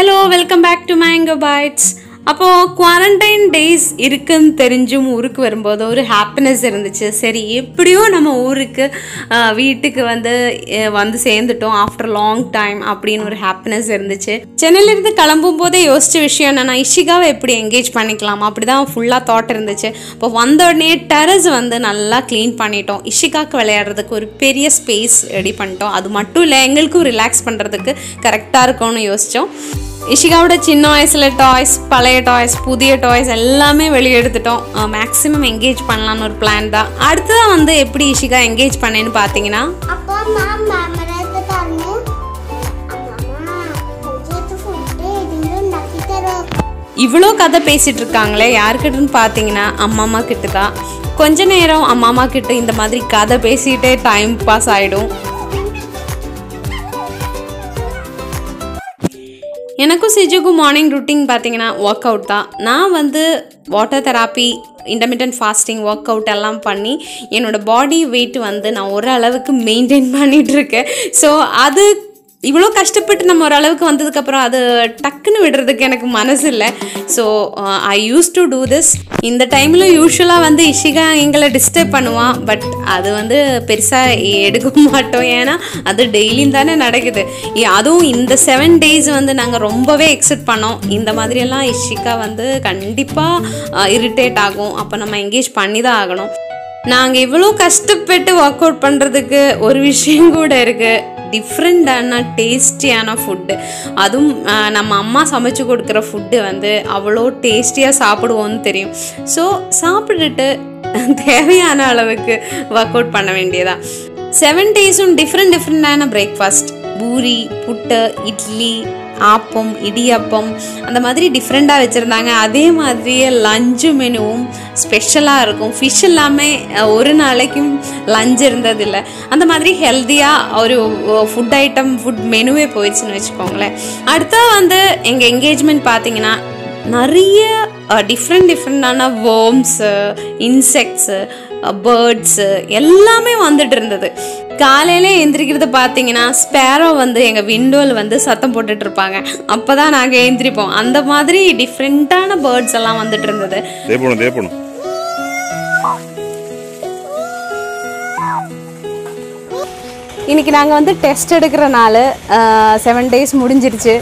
Hello welcome back to mango bites அப்போது quarantine days இருக்குன்னு தெரிஞ்சும் ஊருக்கு வரும்போது ஒரு ஹாப்பினஸ் இருந்துச்சு. சரி எப்படியோ நம்ம ஊருக்கு வீட்டுக்கு வந்து வந்து சேர்ந்துட்டோம். ஆஃப்டர் லாங் டைம் அப்படின்னு ஒரு ஹாப்பினஸ் இருந்துச்சு. சென்னையிலேருந்து கிளம்பும் போதே யோசித்த விஷயம் என்னன்னா இஷிகாவை எப்படி என்கேஜ் பண்ணிக்கலாம்? அப்படி தான் ஃபுல்லாக தாட் இருந்துச்சு. இப்போ வந்த உடனே டெரஸ் வந்து நல்லா க்ளீன் பண்ணிட்டோம். இஷிகாவுக்கு விளையாடுறதுக்கு ஒரு பெரிய ஸ்பேஸ் ரெடி பண்ணிட்டோம். அது மட்டும் இல்லை எங்களுக்கும் ரிலாக்ஸ் பண்ணுறதுக்கு கரெக்டாக இருக்கும்னு யோசித்தோம் இஷிகாவோட சின்ன வயசில் டாய்ஸ் பழைய டாய்ஸ் புதிய டாய்ஸ் எல்லாமே வெளியெடுத்துட்டோம். மேக்ஸிமம் என்கேஜ் பண்ணலான்னு ஒரு பிளான் தான். அடுத்ததான் வந்து எப்படி இஷிகா என்கேஜ் பண்ணேன்னு பார்த்தீங்கன்னா இவ்வளோ கதை பேசிகிட்டு இருக்காங்களே யார்கிட்டன்னு பார்த்தீங்கன்னா அம்மா அம்மா கிட்ட தான். கொஞ்ச நேரம் அம்மா அம்மா கிட்ட இந்த மாதிரி கதை பேசிகிட்டே டைம் பாஸ் ஆகிடும் எனக்கும் சிஜுக்கும் மார்னிங் ருட்டீன் பார்த்தீங்கன்னா ஒர்க் அவுட் தான். நான் வந்து water therapy intermittent fasting work out எல்லாம் பண்ணி என்னோடய பாடி வெயிட் வந்து நான் ஓரளவுக்கு மெயின்டைன் பண்ணிகிட்ருக்கேன் ஸோ அது இவ்வளோ கஷ்டப்பட்டு நம்ம ஓரளவுக்கு வந்ததுக்கப்புறம் அது டக்குன்னு விடுறதுக்கு எனக்கு மனசு இல்லை so I use to do this இந்த டைமில் யூஸ்வலாக வந்து இஷிகா எங்களை டிஸ்டர்ப் பண்ணுவான் பட் அது வந்து பெருசாக எடுக்க மாட்டோம். ஏன்னா அது டெய்லியும் தானே நடக்குது. அதுவும் இந்த செவன் டேஸ் வந்து நாங்கள் ரொம்பவே எக்ஸிட் பண்ணோம். இந்த மாதிரியெல்லாம் இஷிகா வந்து கண்டிப்பாக இரிட்டேட் uh, ஆகும். அப்போ நம்ம என்கேஜ் பண்ணி தான் ஆகணும். நாங்கள் இவ்வளோ கஷ்டப்பட்டு ஒர்க் அவுட் பண்ணுறதுக்கு ஒரு விஷயம் கூட இருக்குது டிஃப்ரெண்டான டேஸ்டியான ஃபுட்டு அதுவும் நம்ம அம்மா சமைச்சு கொடுக்குற ஃபுட்டு வந்து அவ்வளோ டேஸ்டியாக சாப்பிடுவோன்னு தெரியும். ஸோ சாப்பிட்டுட்டு தேவையான அளவுக்கு ஒர்க் அவுட் பண்ண வேண்டியதா. செவன் டேஸும் டிஃப்ரெண்ட் டிஃப்ரெண்டான பிரேக்ஃபாஸ்ட் பூரி புட்டு இட்லி ஆப்பம் இடியப்பம் அந்த மாதிரி டிஃப்ரெண்ட்டாக வச்சுருந்தாங்க. அதே மாதிரியே லஞ்சு மெனுவும் ஸ்பெஷலாக இருக்கும். ஃபிஷ் எல்லாமே ஒரு நாளைக்கும் லஞ்ச் இருந்ததில்லை. அந்த மாதிரி ஹெல்த்தியாக ஒரு ஃபுட் ஐட்டம் ஃபுட் மெனுவே போயிடுச்சுன்னு வச்சுக்கோங்களேன். அடுத்தா வந்து எங்கள் என்கேஜ்மெண்ட் பார்த்தீங்கன்னா நிறைய டிஃப்ரெண்ட் டிஃப்ரெண்டான வேர்ம்ஸு இன்செக்ட்ஸு பேர்ட்ஸு எல்லாமே வந்துட்டு இருந்தது. காலையில எந்திரிக்கிறது பார்த்தீங்கன்னா ஸ்பேரோ வந்து எங்கள் விண்டோவில் வந்து சத்தம் போட்டுட்டு இருப்பாங்க. அப்போ தான் நாங்கள் எந்திரிப்போம். அந்த மாதிரி டிஃப்ரெண்ட்டான பேர்ட்ஸ் எல்லாம் வந்துட்டு இருந்தது. இன்றைக்கி நாங்கள் வந்து டெஸ்ட் எடுக்கிற நாள் செவன் டேஸ் முடிஞ்சிருச்சு.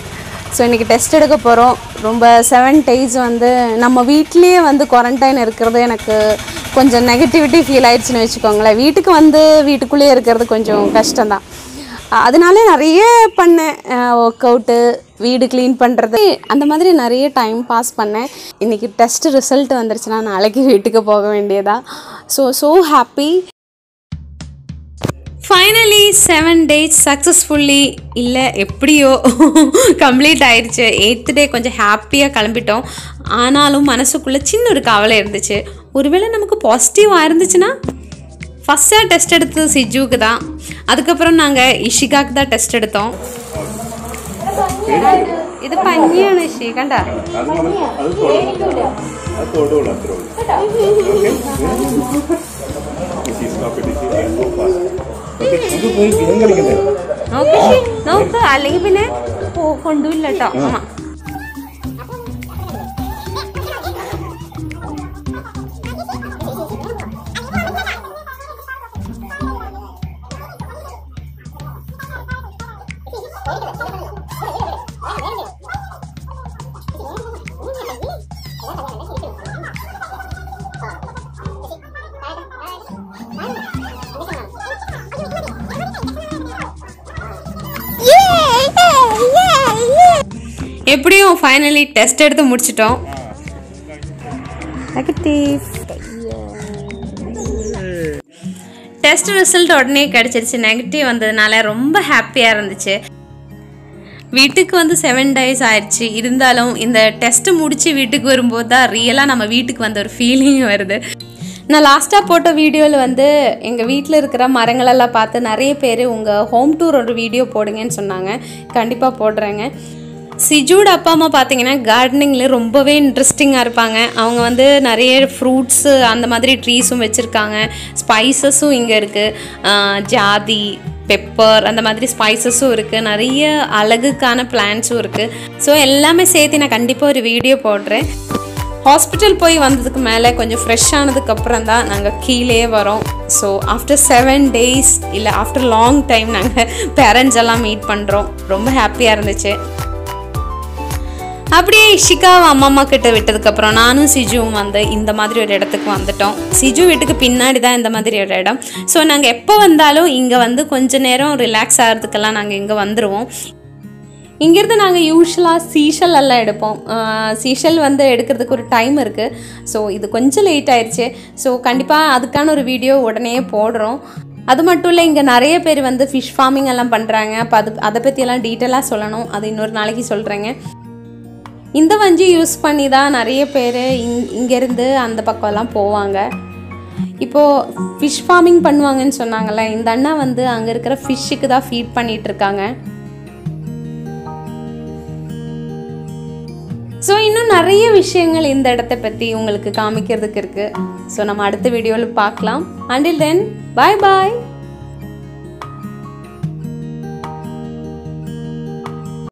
ஸோ இன்றைக்கி டெஸ்ட் எடுக்க போகிறோம் ரொம்ப செவன் டேஸ் வந்து நம்ம வீட்லேயே வந்து குவாரண்டைன் இருக்கிறது எனக்கு கொஞ்சம் நெகட்டிவிட்டி ஃபீல் ஆயிடுச்சுன்னு வச்சுக்கோங்களேன். வீட்டுக்கு வந்து வீட்டுக்குள்ளேயே இருக்கிறது கொஞ்சம் கஷ்டம்தான். அஹ் அதனால நிறைய பண்ணேன். ஒர்க் அவுட்டு வீடு க்ளீன் பண்ணுறது அந்த மாதிரி நிறைய டைம் பாஸ் பண்ணேன். இன்றைக்கி டெஸ்ட் ரிசல்ட் வந்துருச்சுன்னா நாளைக்கு வீட்டுக்கு போக வேண்டியதா. So so happy finally seven days successfully இல்லை எப்படியோ கம்ப்ளீட் ஆயிடுச்சு. எயித்து டே கொஞ்சம் ஹாப்பியாக கிளம்பிட்டோம். ஆனாலும் மனசுக்குள்ளே சின்ன ஒரு கவலை இருந்துச்சு. ஒருவேளை நமக்கு பாசிட்டிவாக இருந்துச்சுன்னா ஃபஸ்ட்டாக டெஸ்ட் எடுத்தது சிஜுவுக்கு தான் அதுக்கப்புறம் நாங்கள் இஷிகாக்கு தான் டெஸ்ட் எடுத்தோம் ഇത് പഞ്ഞിയാണ് ഇഷി കണ്ട അത് നമ്മൾ അത് തൊടുള്ളൂ അത് തൊടുള്ളൂ അത്രേ ഉള്ളൂ നമുക്ക് പോയി ഗെയിം കളിക്കണ്ടേ നോക്ക് ഇഷി, നോക്ക് അല്ലെങ്കിൽ പിന്നെ പോ- കൊണ്ടുമില്ല കേട്ടോ അമ്മ எப்படியும் ஃபைனலி டெஸ்ட் எடுத்து முடிச்சிட்டோம். நெகட்டிவ் டெஸ்ட் ரிசல்ட் உடனே கிடச்சிருச்சு. நெகட்டிவ் வந்ததுனால ரொம்ப ஹாப்பியாக இருந்துச்சு. வீட்டுக்கு வந்து செவன் டேஸ் ஆயிடுச்சு. இருந்தாலும் இந்த டெஸ்ட்டு முடிச்சு வீட்டுக்கு வரும்போது தான் ரியலாக நம்ம வீட்டுக்கு வந்த ஒரு ஃபீலிங் வருது. நான் லாஸ்ட்டாக போட்ட வீடியோவில் வந்து எங்கள் வீட்டில் இருக்கிற மரங்களெல்லாம் பார்த்து நிறைய பேர் உங்கள் ஹோம் டூர் ஒரு வீடியோ போடுங்கன்னு சொன்னாங்க. கண்டிப்பாக போடுறேங்க. சிஜூட் அப்பா அம்மா பார்த்தீங்கன்னா கார்டனிங்கில் ரொம்பவே இன்ட்ரெஸ்டிங்காக இருப்பாங்க. அவங்க வந்து நிறைய ஃப்ரூட்ஸு அந்த மாதிரி ட்ரீஸும் வச்சுருக்காங்க. ஸ்பைசஸும் இங்கே இருக்குது ஜாதி பெப்பர் அந்த மாதிரி ஸ்பைசஸும் இருக்குது நிறைய அழகுக்கான பிளான்ஸும் இருக்குது ஸோ எல்லாமே சேர்த்து நான் கண்டிப்பாக ஒரு வீடியோ போடுறேன். ஹாஸ்பிட்டல் போய் வந்ததுக்கு மேலே கொஞ்சம் ஃப்ரெஷ் ஆனதுக்கப்புறம் தான் நாங்கள் கீழே வரோம். ஸோ ஆஃப்டர் செவன் டேஸ் இல்லை ஆஃப்டர் லாங் டைம் நாங்கள் பேரண்ட்ஸ் எல்லாம் மீட் பண்ணுறோம் ரொம்ப ஹாப்பியாக இருந்துச்சு. அப்படியே இஷிகாவை அம்மா அம்மா கிட்ட விட்டதுக்கப்புறம் நானும் சிஜுவும் வந்து இந்த மாதிரி ஒரு இடத்துக்கு வந்துட்டோம். சிஜு வீட்டுக்கு பின்னாடி தான் இந்த மாதிரி ஒரு இடம். ஸோ நாங்கள் எப்போ வந்தாலும் இங்கே வந்து கொஞ்ச நேரம் ரிலாக்ஸ் ஆகிறதுக்கெல்லாம் நாங்கள் இங்கே வந்துடுவோம் இங்கேருந்து நாங்கள் யூஸ்வலாக சீஷல் எல்லாம் எடுப்போம். சீஷல் வந்து எடுக்கிறதுக்கு ஒரு டைம் இருக்குது ஸோ இது கொஞ்சம் லேட் ஆயிடுச்சு ஸோ கண்டிப்பாக அதுக்கான ஒரு வீடியோ உடனே போடுறோம். அது மட்டும் இல்லை இங்கே நிறைய பேர் வந்து ஃபிஷ் ஃபார்மிங் எல்லாம் பண்ணுறாங்க அப்போ அது அதை பற்றியெல்லாம் டீட்டெயிலாக சொல்லணும். அது இன்னொரு நாளைக்கு சொல்கிறேங்க இந்த வஞ்சி யூஸ் பண்ணி தான் நிறைய பேர் இங் இங்கேருந்து அந்த பக்கம்லாம் போவாங்க. இப்போது ஃபிஷ் ஃபார்மிங் பண்ணுவாங்கன்னு சொன்னாங்கல்ல இந்த அண்ணா வந்து அங்கே இருக்கிற ஃபிஷ்ஷுக்கு தான் ஃபீட் பண்ணிகிட்டு இருக்காங்க ஸோ இன்னும் நிறைய விஷயங்கள் இந்த இடத்த பற்றி உங்களுக்கு காமிக்கிறதுக்கு இருக்குது ஸோ நம்ம அடுத்த வீடியோவில் பார்க்கலாம். அண்டில் தென் பாய் பாய்